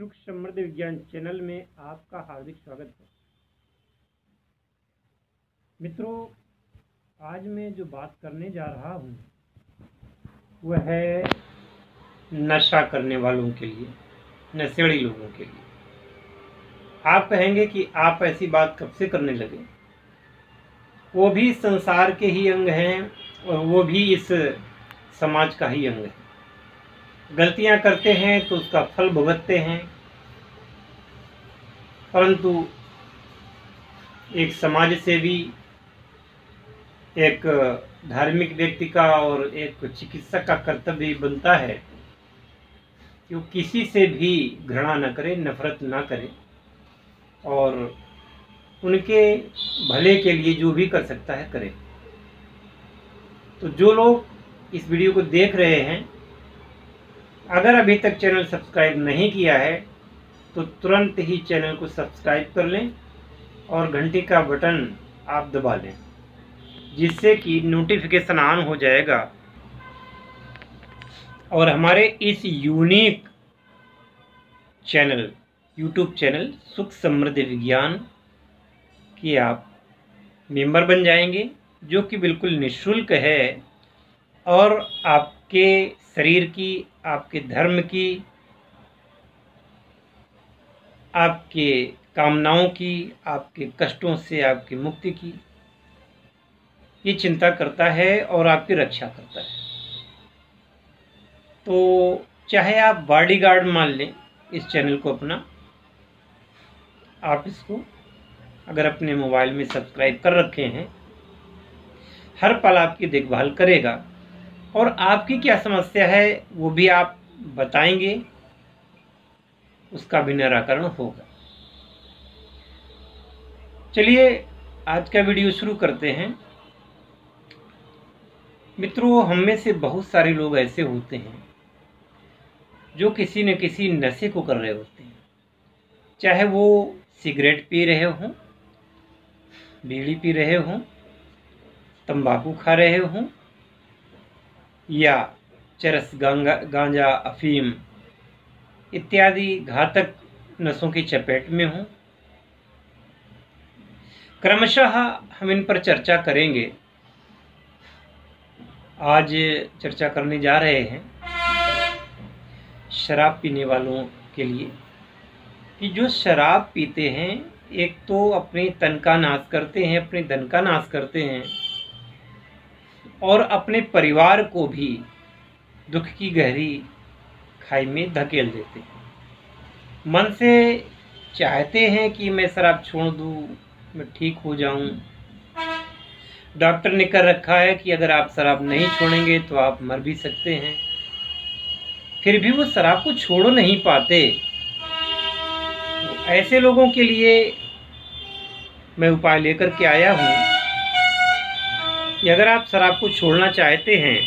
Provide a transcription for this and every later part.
सुख समृद्ध विज्ञान चैनल में आपका हार्दिक स्वागत है। मित्रों, आज मैं जो बात करने जा रहा हूँ, वह है नशा करने वालों के लिए, नशेड़ी लोगों के लिए। आप कहेंगे कि आप ऐसी बात कब से करने लगे? वो भी संसार के ही अंग हैं और वो भी इस समाज का ही अंग है। गलतियाँ करते हैं तो उसका फल भुगतते हैं। परंतु एक समाज से भी एक धार्मिक व्यक्ति का और एक चिकित्सक का कर्तव्य बनता है कि वो किसी से भी घृणा न करे, नफरत ना करे और उनके भले के लिए जो भी कर सकता है करे। तो जो लोग इस वीडियो को देख रहे हैं अगर अभी तक चैनल सब्सक्राइब नहीं किया है तो तुरंत ही चैनल को सब्सक्राइब कर लें और घंटी का बटन आप दबा लें, जिससे कि नोटिफिकेशन ऑन हो जाएगा। और हमारे इस यूनिक चैनल यूट्यूब चैनल सुख समृद्ध विज्ञान के आप मेंबर बन जाएँगे, जो कि बिल्कुल निःशुल्क है और आपके शरीर की आपके धर्म की, आपके कामनाओं की, आपके कष्टों से आपकी मुक्ति की, ये चिंता करता है और आपकी रक्षा करता है। तो चाहे आप बॉडीगार्ड मान लें, इस चैनल को अपना, आप इसको अगर अपने मोबाइल में सब्सक्राइब कर रखे हैं, हर पल आपकी देखभाल करेगा। और आपकी क्या समस्या है, वो भी आप बताएँगे। उसका भी निराकरण होगा। चलिए, आज का वीडियो शुरू करते हैं। मित्रों, हम में से बहुत सारे लोग ऐसे होते हैं, जो किसी न किसी नशे को कर रहे होते हैं। चाहे वो सिगरेट पी रहे हों, बीड़ी पी रहे हों, तंबाकू खा रहे हों या चरस, गांगा, गांजा, अफीम इत्यादि घातक नसों की चपेट में हों। क्रमशः हम इन पर चर्चा करेंगे। आज चर्चा करने जा रहे हैं शराब पीने वालों के लिए कि जो शराब पीते हैं, एक तो अपने तन का नाश करते हैं, अपने धन का नाश करते हैं। और अपने परिवार को भी दुख की गहरी खाई में धकेल देते हैं। मन से चाहते हैं कि मैं शराब छोड़ दूँ, मैं ठीक हो जाऊँ। डॉक्टर ने कर रखा है कि अगर आप शराब नहीं छोड़ेंगे तो आप मर भी सकते हैं। फिर भी वो शराब को छोड़ नहीं पाते। ऐसे लोगों के लिए मैं उपाय लेकर के आया हूँ। कि अगर आप शराब को छोड़ना चाहते हैं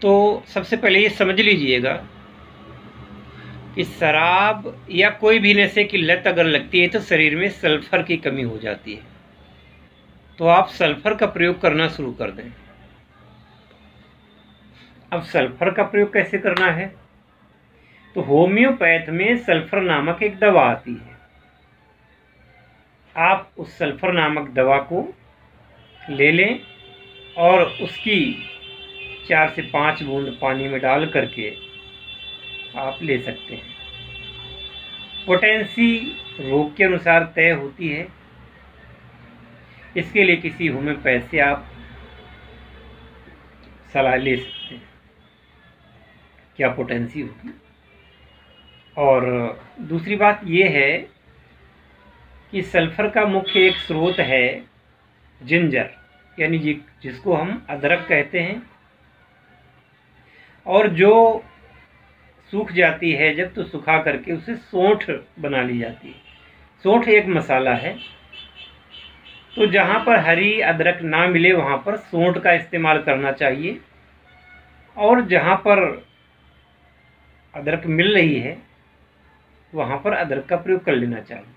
तो सबसे पहले ये समझ लीजिएगा कि शराब या कोई भी नशे की लत अगर लगती है तो शरीर में सल्फ़र की कमी हो जाती है। तो आप सल्फ़र का प्रयोग करना शुरू कर दें। अब सल्फ़र का प्रयोग कैसे करना है? तो होम्योपैथ में सल्फ़र नामक एक दवा आती है। आप उस सल्फ़र नामक दवा को ले लें और उसकी चार से पाँच बूंद पानी में डाल करके आप ले सकते हैं। पोटेंसी रोग के अनुसार तय होती है। इसके लिए किसी होम्योपैथ से आप सलाह ले सकते हैं। क्या पोटेंसी होगी और दूसरी बात ये है कि सल्फ़र का मुख्य एक स्रोत है जिंजर यानी जि, जिसको हम अदरक कहते हैं। और जो सूख जाती है जब तो सुखा करके उसे सोंठ बना ली जाती है। सोंठ एक मसाला है। तो जहाँ पर हरी अदरक ना मिले वहाँ पर सोंठ का इस्तेमाल करना चाहिए। और जहाँ पर अदरक मिल रही है वहाँ पर अदरक का प्रयोग कर लेना चाहिए।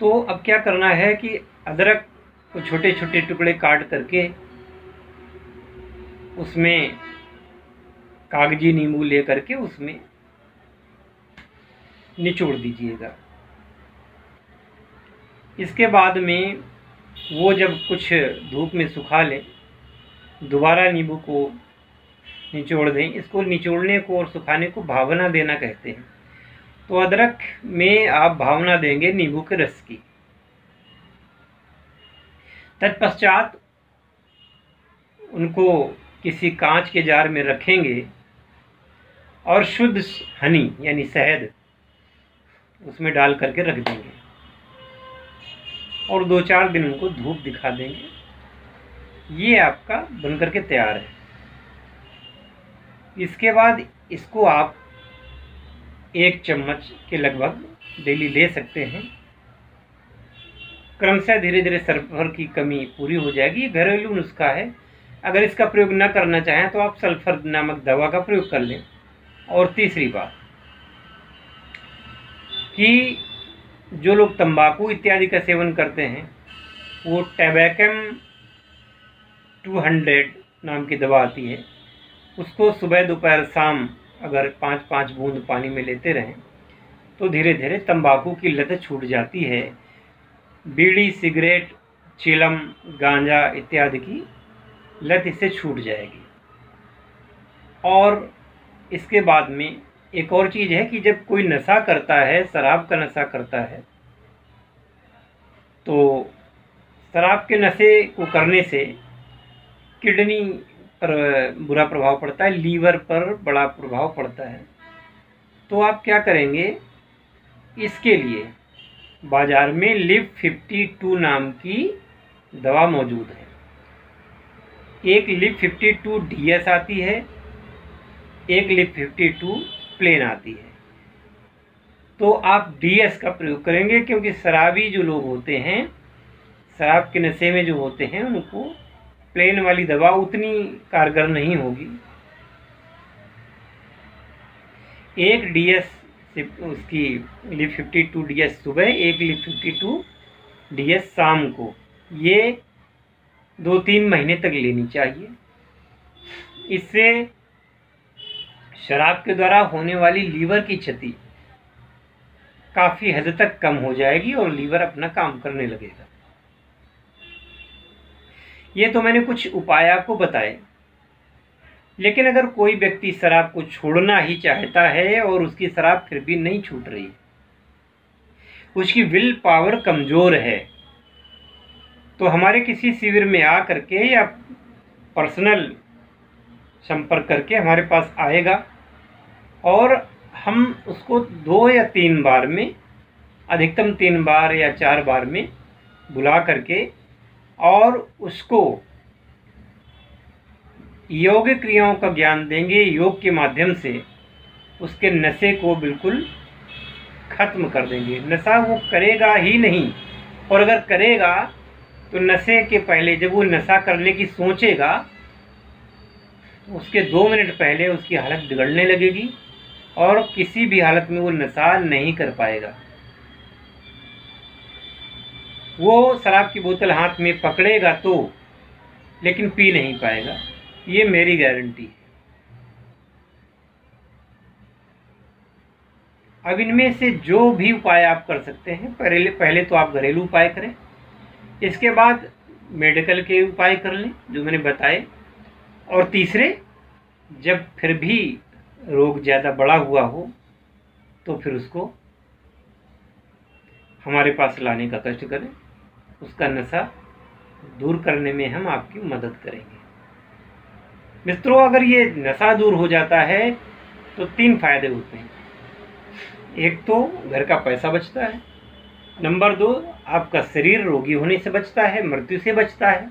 तो अब क्या करना है कि अदरक को छोटे छोटे टुकड़े काट करके उसमें कागज़ी नींबू ले करके उसमें निचोड़ दीजिएगा। इसके बाद में वो जब कुछ धूप में सुखा लें, दोबारा नींबू को निचोड़ दें, इसको निचोड़ने को और सुखाने को भावना देना कहते हैं। तो अदरक में आप भावना देंगे नींबू के रस की। तत्पश्चात उनको किसी कांच के जार में रखेंगे और शुद्ध हनी, यानी शहद, उसमें डाल करके रख देंगे। और दो चार दिन उनको धूप दिखा देंगे। ये आपका बन करके तैयार है। इसके बाद इसको आप एक चम्मच के लगभग डेली ले सकते हैं। क्रमशः धीरे धीरे सल्फ़र की कमी पूरी हो जाएगी। घरेलू नुस्खा है। अगर इसका प्रयोग न करना चाहें तो आप सल्फ़र नामक दवा का प्रयोग कर लें। और तीसरी बात कि जो लोग तंबाकू इत्यादि का सेवन करते हैं, वो टैबैकम 200 नाम की दवा आती है। उसको सुबह दोपहर शाम अगर पाँच पाँच बूंद पानी में लेते रहें तो धीरे धीरे तंबाकू की लत छूट जाती है। बीड़ी, सिगरेट, चिलम, गांजा इत्यादि की लत इससे छूट जाएगी। और इसके बाद में एक और चीज़ है कि जब कोई नशा करता है, शराब का नशा करता है तो शराब के नशे को करने से किडनी पर बुरा प्रभाव पड़ता है, लीवर पर बड़ा प्रभाव पड़ता है। तो आप क्या करेंगे? इसके लिए बाज़ार में लिव फिफ्टी टू नाम की दवा मौजूद है। एक Liv fifty two D S आती है, एक लिव फिफ्टी टू प्लेन आती है। तो आप डी एस का प्रयोग करेंगे, क्योंकि शराबी जो लोग होते हैं, शराब के नशे में जो होते हैं, उनको प्लेन वाली दवा उतनी कारगर नहीं होगी। एक डी एस उसकी लिप फिफ्टी टू डी सुबह, एक लिप फिफ्टी टू डी शाम को। ये दो तीन महीने तक लेनी चाहिए। इससे शराब के द्वारा होने वाली लीवर की क्षति काफ़ी हद तक कम हो जाएगी और लीवर अपना काम करने लगेगा। ये तो मैंने कुछ उपाय आपको बताए। लेकिन अगर कोई व्यक्ति शराब को छोड़ना ही चाहता है और उसकी शराब फिर भी नहीं छूट रही, उसकी विल पावर कमज़ोर है तो हमारे किसी शिविर में आ करके या पर्सनल संपर्क करके हमारे पास आएगा और हम उसको दो या तीन बार में, अधिकतम तीन बार या चार बार में बुला करके और उसको योग क्रियाओं का ज्ञान देंगे, योग के माध्यम से उसके नशे को बिल्कुल खत्म कर देंगे। नशा वो करेगा ही नहीं, और अगर करेगा तो नशे के पहले, जब वो नशा करने की सोचेगा, उसके दो मिनट पहले उसकी हालत बिगड़ने लगेगी, और किसी भी हालत में वो नशा नहीं कर पाएगा। वो शराब की बोतल हाथ में पकड़ेगा तो लेकिन पी नहीं पाएगा। ये मेरी गारंटी है। अब इनमें से जो भी उपाय आप कर सकते हैं, पहले पहले तो आप घरेलू उपाय करें। इसके बाद मेडिकल के उपाय कर लें, जो मैंने बताए। और तीसरे, जब फिर भी रोग ज़्यादा बड़ा हुआ हो तो फिर उसको हमारे पास लाने का कष्ट करें, उसका नशा दूर करने में हम आपकी मदद करेंगे। मित्रों, अगर ये नशा दूर हो जाता है तो तीन फ़ायदे होते हैं। एक तो घर का पैसा बचता है। नंबर दो, आपका शरीर रोगी होने से बचता है, मृत्यु से बचता है।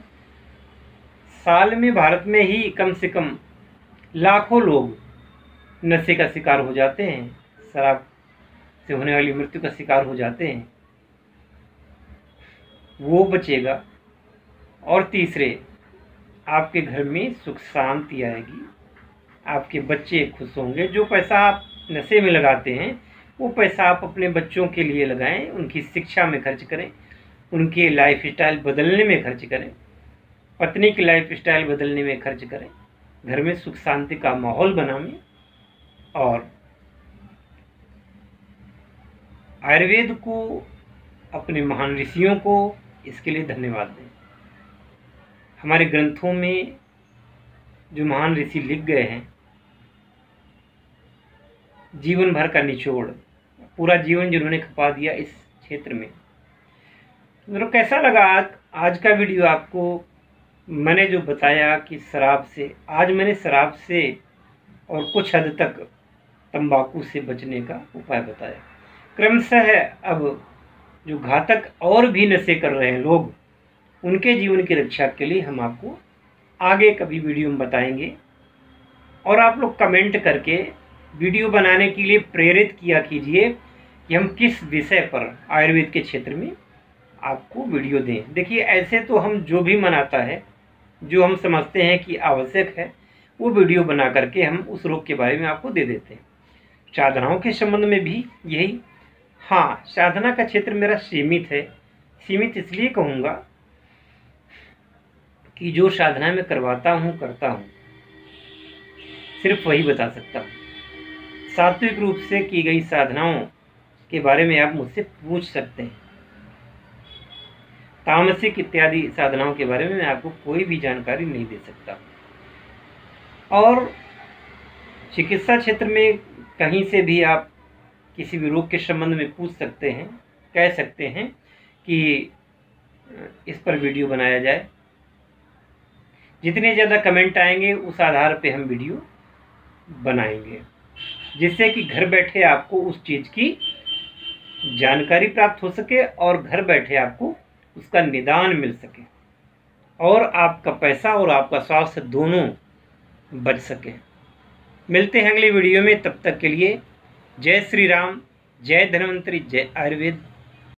साल में भारत में ही कम से कम लाखों लोग नशे का शिकार हो जाते हैं, शराब से होने वाली मृत्यु का शिकार हो जाते हैं। वो बचेगा और तीसरे, आपके घर में सुख शांति आएगी। आपके बच्चे खुश होंगे। जो पैसा आप नशे में लगाते हैं, वो पैसा आप अपने बच्चों के लिए लगाएँ, उनकी शिक्षा में खर्च करें, उनके लाइफ स्टाइल बदलने में खर्च करें, पत्नी की लाइफ स्टाइल बदलने में खर्च करें, घर में सुख शांति का माहौल बनाएँ और आयुर्वेद को, अपने महान ऋषियों को इसके लिए धन्यवाद दें। हमारे ग्रंथों में जो महान ऋषि लिख गए हैं, जीवन भर का निचोड़, पूरा जीवन जिन्होंने खपा दिया इस क्षेत्र में। मेरे कैसा लगा आज आज का वीडियो आपको? मैंने जो बताया कि शराब से, आज मैंने शराब से और कुछ हद तक तंबाकू से बचने का उपाय बताया। क्रमशः अब जो घातक और भी नशे कर रहे हैं लोग, उनके जीवन की रक्षा के लिए हम आपको आगे कभी वीडियो में बताएँगे। और आप लोग कमेंट करके वीडियो बनाने के लिए प्रेरित किया कीजिए कि हम किस विषय पर आयुर्वेद के क्षेत्र में आपको वीडियो दें। देखिए, ऐसे तो हम जो भी मनाता है, जो हम समझते हैं कि आवश्यक है, वो वीडियो बना करके हम उस रोग के बारे में आपको दे देते हैं। चादराओं के संबंध में भी यही हाँ साधना का क्षेत्र मेरा सीमित है। सीमित इसलिए कहूँगा कि जो साधना मैं करवाता हूँ, करता हूँ। सिर्फ़ वही बता सकता हूँ। सात्विक रूप से की गई साधनाओं के बारे में आप मुझसे पूछ सकते हैं। तामसिक इत्यादि साधनाओं के बारे में मैं आपको कोई भी जानकारी नहीं दे सकता। और चिकित्सा क्षेत्र में कहीं से भी आप किसी भी रोग के संबंध में पूछ सकते हैं, कह सकते हैं कि इस पर वीडियो बनाया जाए। जितने ज़्यादा कमेंट आएँगे, उस आधार पे हम वीडियो बनाएँगे, जिससे कि घर बैठे आपको उस चीज़ की जानकारी प्राप्त हो सके और घर बैठे आपको उसका निदान मिल सके और आपका पैसा और आपका स्वास्थ्य दोनों बच सके। मिलते हैं अगले वीडियो में, तब तक के लिए जय श्री राम जय धन्वंतरी जय आयुर्वेद।